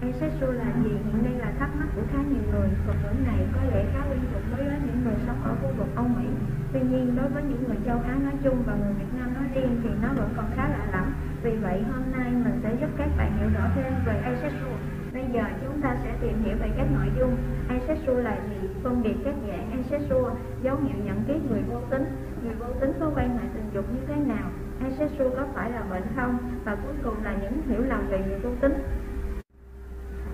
Asexual là gì? Hiện nay là thắc mắc của khá nhiều người. Thuật ngữ này có lẽ khá quen thuộc đối với những người sống ở khu vực Âu Mỹ. Tuy nhiên, đối với những người châu Á nói chung và người Việt Nam nói riêng thì nó vẫn còn khá lạ lẫm. Vì vậy, hôm nay mình sẽ giúp các bạn hiểu rõ thêm về asexual. Bây giờ chúng ta sẽ tìm hiểu về các nội dung asexual là gì, phân biệt các dạng asexual, dấu hiệu nhận biết người vô tính, người vô tính có quan hệ tình dục như thế nào, asexual có phải là bệnh không và cuối cùng là những hiểu lầm về người vô tính.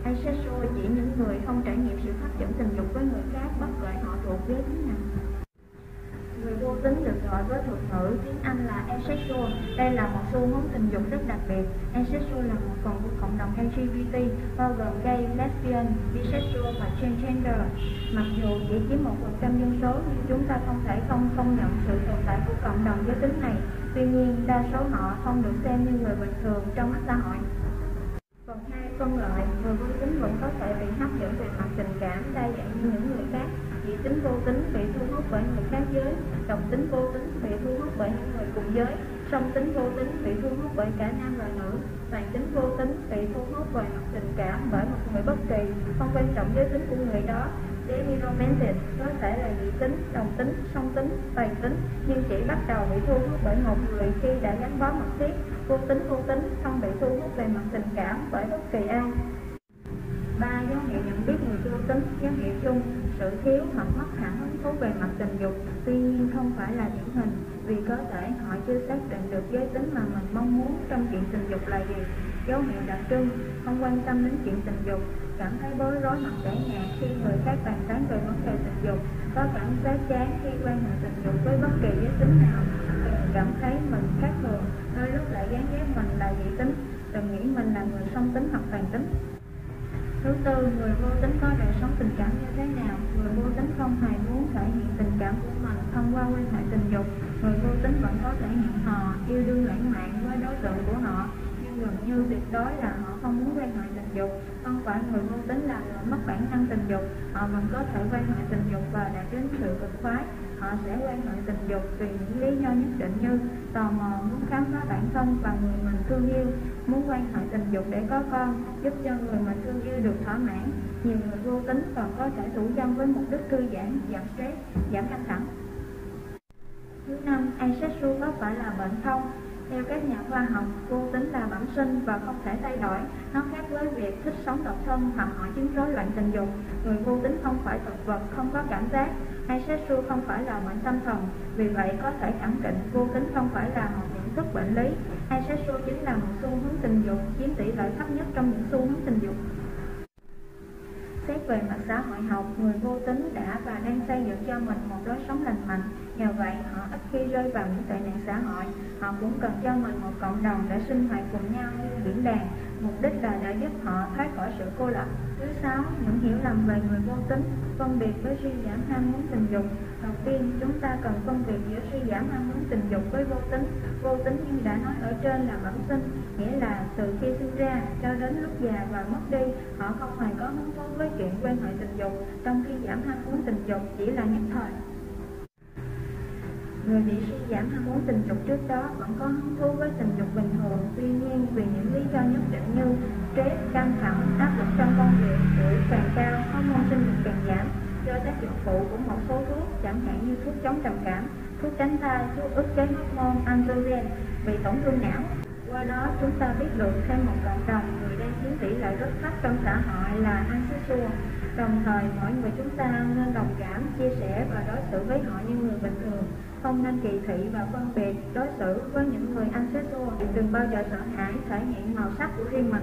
Asexual chỉ những người không trải nghiệm sự hấp dẫn tình dục với người khác bất kể họ thuộc giới tính nào. Người vô tính được gọi với thuật ngữ tiếng Anh là asexual. Đây là một xu hướng tình dục rất đặc biệt. Asexual là một phần của cộng đồng LGBT bao gồm gay, lesbian, bisexual và transgender. Mặc dù chỉ chiếm một phần trăm dân số nhưng chúng ta không thể không công nhận sự tồn tại của cộng đồng giới tính này. Tuy nhiên, đa số họ không được xem như người bình thường trong mắt xã hội. Phần 2. Phân loại Người vô tính vẫn có thể bị hấp dẫn về mặt tình cảm đa dạng như những người khác Dị tính vô tính bị thu hút bởi người khác giới Đồng tính vô tính bị thu hút bởi những người cùng giới. Song tính vô tính bị thu hút bởi cả nam và nữ. Toàn tính vô tính bị thu hút bởi mặt tình cảm bởi một người bất kỳ. Không quan trọng giới tính của người đó. Demiromantic có thể là dị tính, đồng tính, song tính, toàn tính. Nhưng chỉ bắt đầu bị thu hút bởi một người khi đã gắn bó mật thiết. Vô tính vô tính không bị tính dấu hiệu chung, sự thiếu hoặc mất hẳn hứng thú về mặt tình dục, tuy nhiên không phải là điển hình, vì có thể họ chưa xác định được giới tính mà mình mong muốn trong chuyện tình dục là gì. Dấu hiệu đặc trưng, không quan tâm đến chuyện tình dục, cảm thấy bối rối hoặc tẻ nhạt khi người khác bàn tán về vấn đề tình dục, có cảm giác chán khi quan hệ tình dục với bất kỳ giới tính nào. Cảm thấy mình khác thường, đôi lúc lại gán ghép mình là dị tính, từng nghĩ mình là người song tính hoặc toàn tính. Thứ tư, người vô tính có đời sống tình cảm như thế nào? Người vô tính không hề muốn thể hiện tình cảm của mình thông qua quan hệ tình dục. Người vô tính vẫn có thể hẹn hò, yêu đương lãng mạn với đối tượng của họ, gần như tuyệt đối là họ không muốn quan hệ tình dục. Không phải người vô tính là người mất bản năng tình dục, họ vẫn có thể quan hệ tình dục và đạt đến sự cực khoái. Họ sẽ quan hệ tình dục vì những lý do nhất định như tò mò, muốn khám phá bản thân và người mình thương yêu, muốn quan hệ tình dục để có con, giúp cho người mình thương yêu được thỏa mãn. Nhiều người vô tính còn có thể thủ dâm với mục đích thư giãn, giảm stress, giảm căng thẳng. Thứ năm, asexual có phải là bệnh không? Theo các nhà khoa học, vô tính là bẩm sinh và không thể thay đổi. Nó khác với việc thích sống độc thân hoặc hội chứng rối loạn tình dục. Người vô tính không phải thực vật, không có cảm giác. Asexual không phải là bệnh tâm thần. Vì vậy, có thể khẳng định vô tính không phải là một nhận thức bệnh lý. Asexual chính là một xu hướng tình dục, chiếm tỷ lệ thấp nhất trong những xu hướng tình dục. Xét về mặt xã hội học, người vô tính đã và đang xây dựng cho mình một lối sống lành mạnh. Nhờ vậy, họ ít khi rơi vào những tệ nạn xã hội. Họ cũng cần cho mình một cộng đồng để sinh hoạt cùng nhau như diễn đàn. Mục đích là để giúp họ thoát khỏi sự cô lập. Thứ sáu, những hiểu lầm về người vô tính, phân biệt với suy giảm ham muốn tình dục. Đầu tiên, chúng ta cần phân biệt giữa suy giảm ham muốn tình dục với vô tính. Vô tính như đã nói ở trên là bẩm sinh, nghĩa là từ khi sinh ra cho đến lúc già và mất đi, họ không hề có hứng thú với chuyện quan hệ tình dục, trong khi giảm ham muốn tình dục chỉ là nhất thời. Người bị suy giảm ham muốn tình dục trước đó vẫn có hứng thú với tình dục bình thường, tuy nhiên vì những lý do nhất định như stress, căng thẳng, áp lực trong công việc, tuổi càng cao, hormone sinh dục càng giảm, do tác dụng phụ của một số thuốc, chẳng hạn như thuốc chống trầm cảm, thuốc tránh thai, thuốc ức chế hormone androgen, bị tổn thương não. Qua đó chúng ta biết được thêm một cộng đồng người đang chiếm tỷ lệ rất thấp trong xã hội là asexual. Đồng thời mỗi người chúng ta nên đồng cảm, chia sẻ và đối xử với họ như người bình thường, không nên kỳ thị và phân biệt đối xử với những người asexual. Đừng bao giờ sợ hãi, thể hiện màu sắc của riêng mình.